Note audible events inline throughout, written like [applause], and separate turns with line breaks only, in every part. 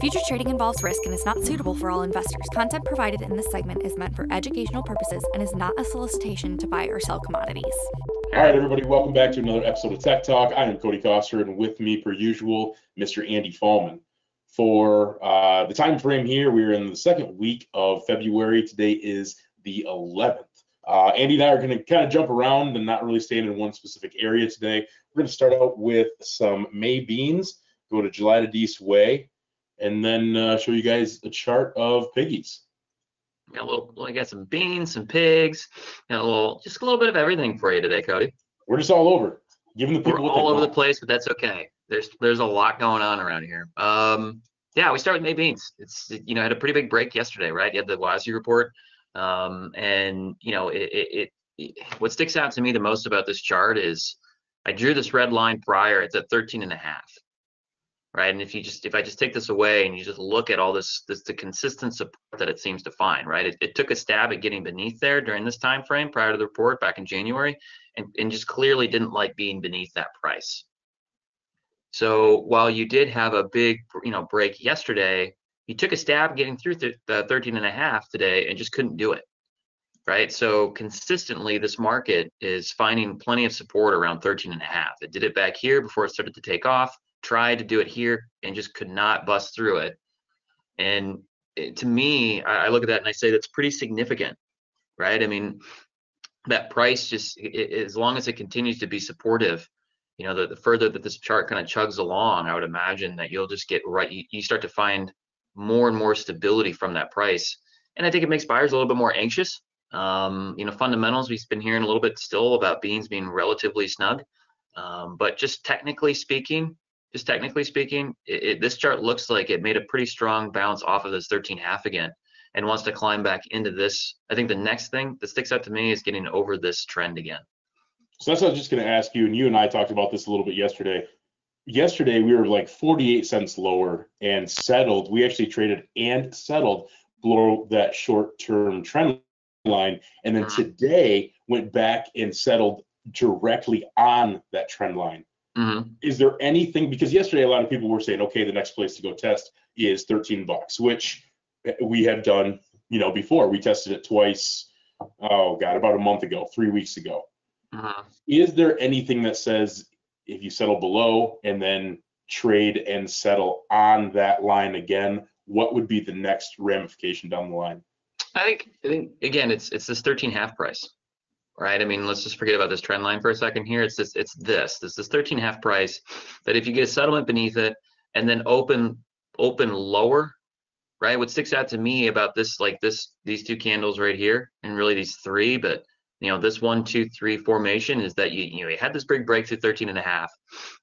Future trading involves risk and is not suitable for all investors. Content provided in this segment is meant for educational purposes and is not a solicitation to buy or sell commodities.
All right, everybody, welcome back to another episode of Tech Talk. I am Cody Coster, and with me, per usual, Mr. Andy Fallman. For uh, the time frame here, we're in the second week of February. Today is the 11th. Uh, Andy and I are going to kind of jump around and not really stay in one specific area today. We're going to start out with some May beans, go to July to Dees Whey, and then uh, show you guys a chart of piggies.
Got a little, I got some beans, some pigs, got a little, just a little bit of everything for you today, Cody.
We're just all over, giving the people
We're all over the place, but that's okay. There's there's a lot going on around here. Um, yeah, we start with May beans. It's you know had a pretty big break yesterday, right? You had the WASDE report, um, and you know it, it, it what sticks out to me the most about this chart is I drew this red line prior. It's at 13 and a half right? And if you just if I just take this away and you just look at all this this the consistent support that it seems to find, right? It, it took a stab at getting beneath there during this time frame prior to the report back in January, and, and just clearly didn't like being beneath that price. So while you did have a big you know break yesterday, you took a stab getting through th- the 13 and a half today and just couldn't do it. Right. So consistently, this market is finding plenty of support around 13 and a half. It did it back here before it started to take off tried to do it here and just could not bust through it. And it, to me, I, I, look at that and I say that's pretty significant, right? I mean, that price just it, as long as it continues to be supportive, you know, the, the further that this chart kind of chugs along, I would imagine that you'll just get right. You, you start to find more and more stability from that price, and I think it makes buyers a little bit more anxious. Um, you know, fundamentals we've been hearing a little bit still about beans being relatively snug. Um, but just technically speaking, just technically speaking, it, it, this chart looks like it made a pretty strong bounce off of this 13 half again and wants to climb back into this. I think the next thing that sticks out to me is getting over this trend again.
So that's what I was just going to ask you, and you and I talked about this a little bit yesterday. Yesterday we were like 48 cents lower and settled. We actually traded and settled below that short-term trend line, and then mm-hmm. today went back and settled directly on that trend line. Mm-hmm. Is there anything because yesterday a lot of people were saying, okay, the next place to go test is 13 bucks, which we have done, you know, before. We tested it twice. Oh God, about a month ago, three weeks ago. Uh-huh. Is there anything that says if you settle below and then trade and settle on that line again, what would be the next ramification down the line?
I think I think again it's it's this 13 half price right? I mean, let's just forget about this trend line for a second here. It's this, it's this, this is 13 half price that if you get a settlement beneath it and then open, open lower, right? What sticks out to me about this, like this, these two candles right here, and really these three, but you know, this one, two, three formation is that you, you know, you had this big break through 13 and a half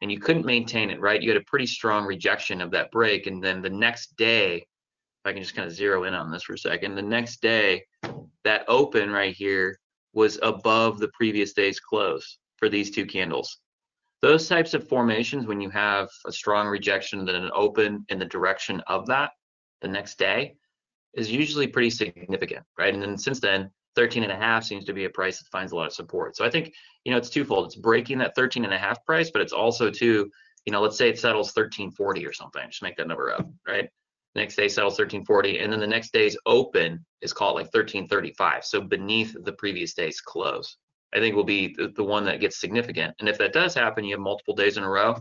and you couldn't maintain it, right? You had a pretty strong rejection of that break. And then the next day, if I can just kind of zero in on this for a second, the next day, that open right here was above the previous day's close for these two candles. Those types of formations, when you have a strong rejection and an open in the direction of that the next day, is usually pretty significant, right? And then since then, 13 and a half seems to be a price that finds a lot of support. So I think, you know, it's twofold. It's breaking that 13 and a half price, but it's also too, you know, let's say it settles 1340 or something. Just make that number up, right? Next day settles 1340 and then the next day's open is called like 1335 so beneath the previous day's close. I think will be the, one that gets significant and if that does happen you have multiple days in a row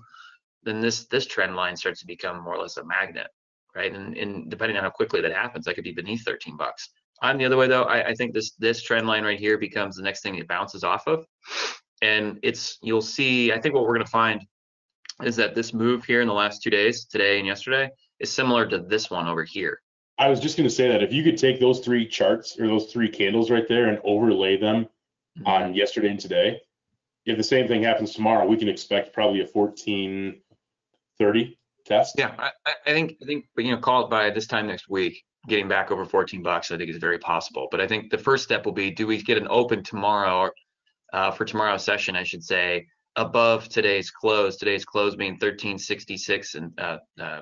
then this this trend line starts to become more or less a magnet right? And, and depending on how quickly that happens that could be beneath 13 bucks. On the other way though. I, I think this this trend line right here becomes the next thing it bounces off of. And it's you'll see i think what we're going to find is that this move here in the last two days today and yesterday is similar to this one over here.
I was just going to say that if you could take those three charts or those three candles right there and overlay them mm-hmm. on yesterday and today, if the same thing happens tomorrow, we can expect probably a 1430 test.
Yeah, I, I think I think you know call it by this time next week, getting back over 14 bucks. I think is very possible. But I think the first step will be: do we get an open tomorrow or uh, for tomorrow's session? I should say above today's close. Today's close being 1366 and uh, uh,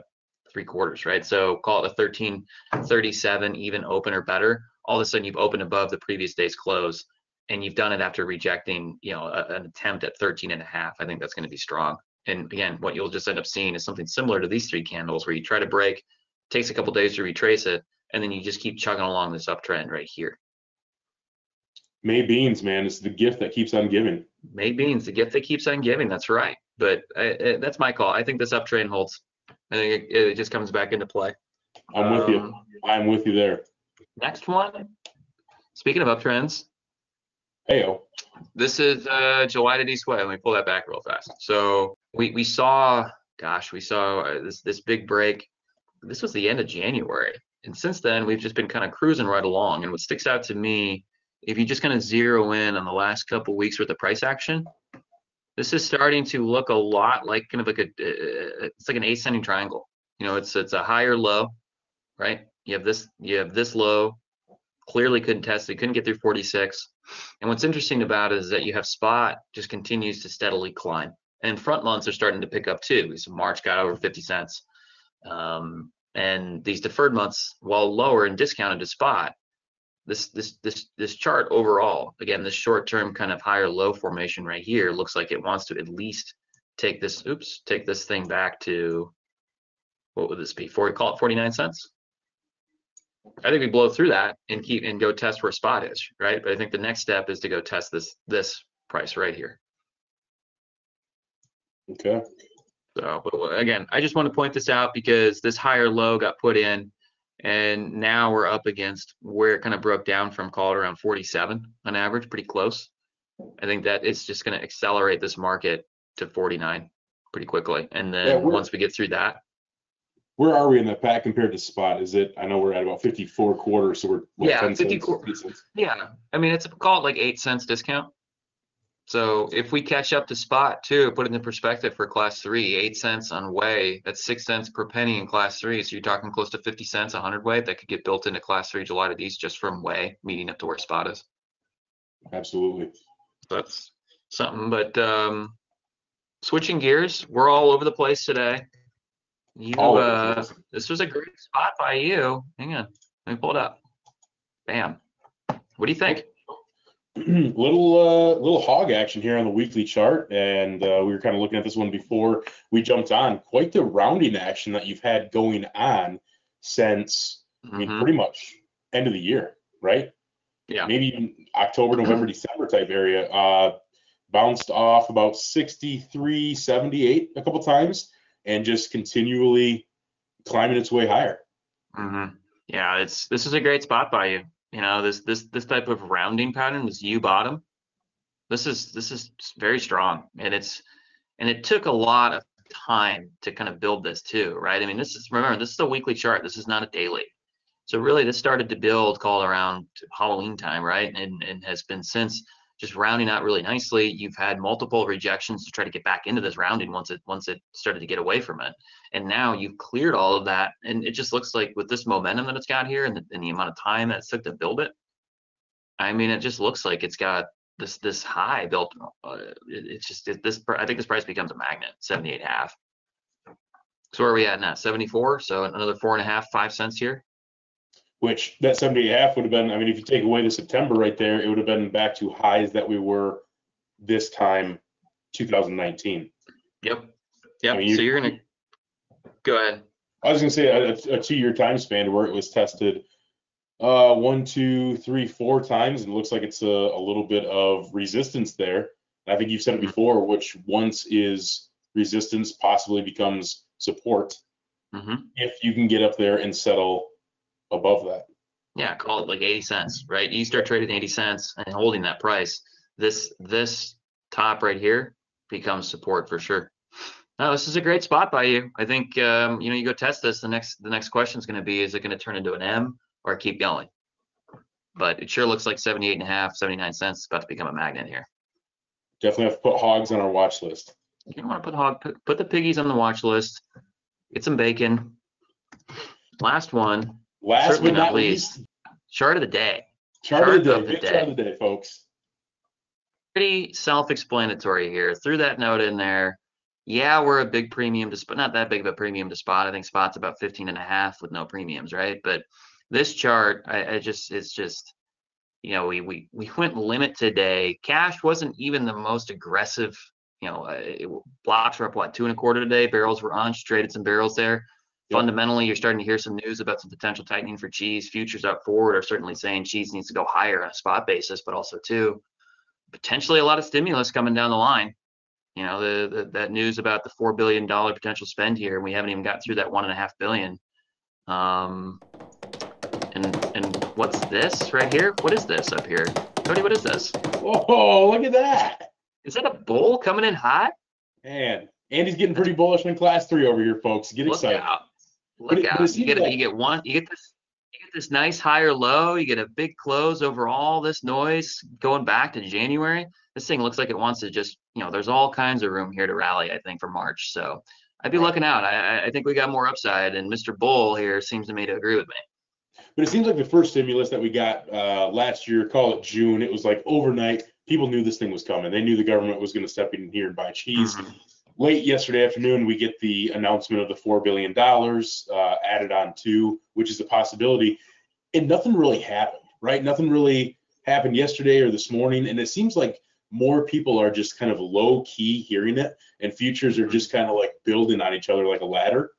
three quarters, right? So call it a 1337 even open or better. All of a sudden you've opened above the previous day's close and you've done it after rejecting, you know, a, an attempt at 13 and a half. I think that's going to be strong. And again, what you'll just end up seeing is something similar to these three candles where you try to break takes a couple days to retrace it, and then you just keep chugging along this uptrend right here.
May beans, man, it's the gift that keeps on giving.
May beans, the gift that keeps on giving. That's right. But I, I, that's my call. I think this uptrend holds. I think it, it just comes back into play.
I'm with you.
Um,
I'm with you there.
Next one. Speaking of uptrends,
Heyo.
this is uh, July to East Let me pull that back real fast. So we we saw, gosh, we saw uh, this this big break. This was the end of January, and since then we've just been kind of cruising right along. And what sticks out to me, if you just kind of zero in on the last couple weeks with the price action, this is starting to look a lot like kind of like a uh, it's like an ascending triangle. You know, it's it's a higher low, right? You have this you have this low, clearly couldn't test it, couldn't get through 46. And what's interesting about it is that you have spot just continues to steadily climb. And front months are starting to pick up too. So March got over 50 cents. Um, and these deferred months, while lower and discounted to spot, this this this this chart overall, again, this short-term kind of higher low formation right here looks like it wants to at least take this, oops, take this thing back to what would this be? 40, call it 49 cents. I think we blow through that and keep and go test where spot is, right? But I think the next step is to go test this this price right here.
Okay.
So, but again, I just want to point this out because this higher low got put in, and now we're up against where it kind of broke down from, call it around 47 on average, pretty close. I think that it's just going to accelerate this market to 49 pretty quickly, and then
we're-
once we get through that,
Where are we in the pack compared to spot? Is it? I know we're at about 54 quarters, so we're what,
Yeah,
10 cents,
54
8 cents?
Yeah, I mean, it's call it like eight cents discount. So if we catch up to spot too, put it in perspective for class three, eight cents on whey, that's six cents per penny in class three. So you're talking close to 50 cents a hundred way that could get built into class three July to these just from whey meeting up to where spot is.
Absolutely.
That's something, but um, switching gears, we're all over the place today. You,
All
uh, this was a great spot by you. Hang on, let me pull it up. Bam. What do you think? [clears throat]
little uh, little hog action here on the weekly chart, and uh, we were kind of looking at this one before we jumped on. Quite the rounding action that you've had going on since I mean,
Mhm.
pretty much end of the year, right?
Yeah.
Maybe even October, November, December type area. Uh, bounced off about 63, 78 a couple times, and just continually climbing its way higher.
Mm-hmm. Yeah, it's this is a great spot by you. You know, this this this type of rounding pattern, this U bottom. This is this is very strong, and it's and it took a lot of time to kind of build this too, right? I mean, this is remember this is a weekly chart. This is not a daily. So really, this started to build call around Halloween time, right? And and has been since just rounding out really nicely. You've had multiple rejections to try to get back into this rounding once it once it started to get away from it. And now you've cleared all of that and it just looks like with this momentum that it's got here and the, and the amount of time that it took to build it i mean it just looks like it's got this this high built uh, it, it's just it, this i think this price becomes a magnet 78 half. So where are we at now? 74 so another four and a half five cents here
Which that 78 half would have been. I mean, if you take away the September right there, it would have been back to highs that we were this time 2019.
yep yep
mean, you-
so you're gonna go ahead
I was gonna say a, a two-year time span where it was tested uh, one, two, three, four times, and it looks like it's a, a little bit of resistance there. I think you've said it
Mhm.
before, which once is resistance, possibly becomes support
hmm
if you can get up there and settle above that.
yeah call it like 80 cents right? You start trading 80 cents and holding that price this this top right here becomes support for sure. No this is a great spot by you. I think um, you know you go test this the next the next question is going to be is it going to turn into an m or keep going? But it sure looks like 78 and a half 79 cents is about to become a magnet here.
Definitely have to put hogs on our watch list.
you want to put hog put, put the piggies on the watch list. Get some bacon. Last one
Last
Certainly
but
not
not
least.
least,
chart of the day
chart, of the day.
of the day.
chart of the day, folks.
pretty self-explanatory here. Threw that note in there. Yeah, we're a big premium to spot, not that big of a premium to spot. I think spot's about 15 and a half with no premiums, right? But this chart, I, I just, it's just, you know, we, we, we went limit today. Cash wasn't even the most aggressive, you know, uh, it, blocks were up what, two and a quarter today. Barrels were unched, traded some barrels there. Fundamentally, you're starting to hear some news about some potential tightening for cheese. Futures up forward are certainly saying cheese needs to go higher on a spot basis, but also too potentially a lot of stimulus coming down the line. You know, the, the that news about the four billion dollar potential spend here, and we haven't even got through that one and a half billion. Um, and and what's this right here? What is this up here, Cody? What is this?
Oh, look at that.
Is that a bull coming in hot?
Man, Andy's getting pretty bullish in class three over here, folks. Get
Look
excited.
out!
But
Look
but
out!
it
You get
like-
you get one. You get this. You get this nice higher low. You get a big close over all this noise going back to January. This thing looks like it wants to just you know. There's all kinds of room here to rally. I think for March. So I'd be
Right.
looking out. I, I- think we got more upside, and Mr. Bull here seems to me to agree with me.
But it seems like the first stimulus that we got uh, last year, call it June, it was like overnight. People knew this thing was coming. They knew the government was going to step in here and buy cheese.
Mhm.
Late yesterday afternoon, we get the announcement of the $4 billion uh, added on to, which is a possibility. And nothing really happened, right? Nothing really happened yesterday or this morning. And it seems like more people are just kind of low key hearing it, and futures are just kind of like building on each other like a ladder.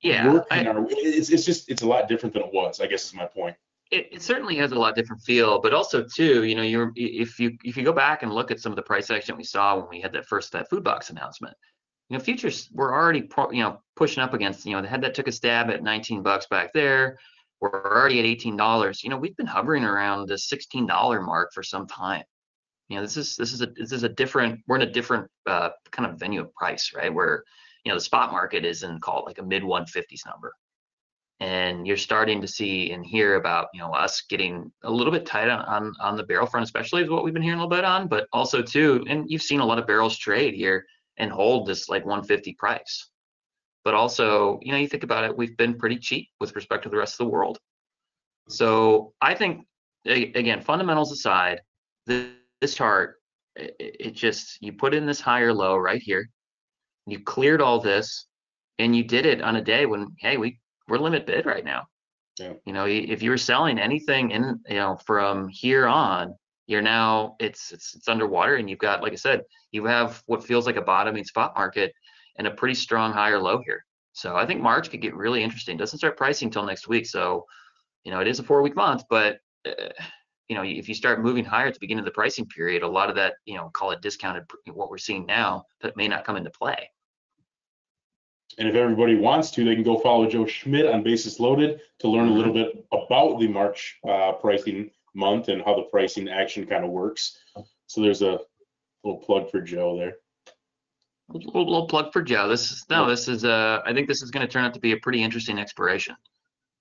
Yeah, I-
our, it's, it's just, it's a lot different than it was, I guess is my point.
It, it certainly has a lot different feel, but also too, you know, you're if you if you go back and look at some of the price action we saw when we had that first that food box announcement, you know, futures were already pro, you know pushing up against you know the head that took a stab at 19 bucks back there. We're already at 18 dollars. You know, we've been hovering around the 16 dollar mark for some time. You know, this is this is a this is a different we're in a different uh, kind of venue of price, right? Where you know the spot market is in called like a mid 150s number and you're starting to see and hear about you know us getting a little bit tight on on, on the barrel front especially is what we've been hearing a little bit on but also too and you've seen a lot of barrels trade here and hold this like 150 price. But also you know you think about it we've been pretty cheap with respect to the rest of the world. So i think again fundamentals aside this, this chart it, it just you put in this higher low right here. You cleared all this and you did it on a day when hey we we're limit bid right now.
Yeah.
You know, if you were selling anything in, you know, from here on, you're now it's it's it's underwater, and you've got, like I said, you have what feels like a bottoming spot market and a pretty strong higher low here. So I think March could get really interesting. Doesn't start pricing till next week, so you know it is a four week month, but uh, you know if you start moving higher at the beginning of the pricing period, a lot of that you know call it discounted what we're seeing now that may not come into play.
And if everybody wants to, they can go follow Joe Schmidt on Basis Loaded to learn a little bit about the March uh, pricing month and how the pricing action kind of works. So there's a little plug for Joe there.
little, little plug for Joe. This is no, this is uh I think this is going to turn out to be a pretty interesting expiration.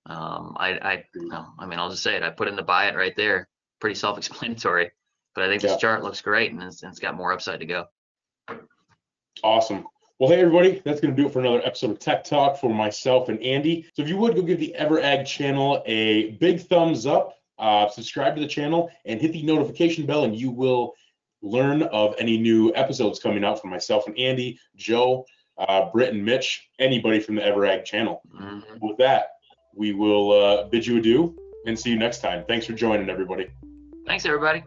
Um, I I no, I mean I'll just say it. I put in the buy it right there. Pretty self-explanatory, but I think this
Yeah.
chart looks great and it's, and it's got more upside to go.
Awesome. Well, hey, everybody, that's going to do it for another episode of Tech Talk for myself and Andy. So if you would go give the EverAg channel a big thumbs up, uh, subscribe to the channel, and hit the notification bell, and you will learn of any new episodes coming out from myself and Andy, Joe, uh, Britt, and Mitch, anybody from the EverAg channel.
Mhm.
With that, we will uh, bid you adieu and see you next time. Thanks for joining, everybody.
Thanks everybody.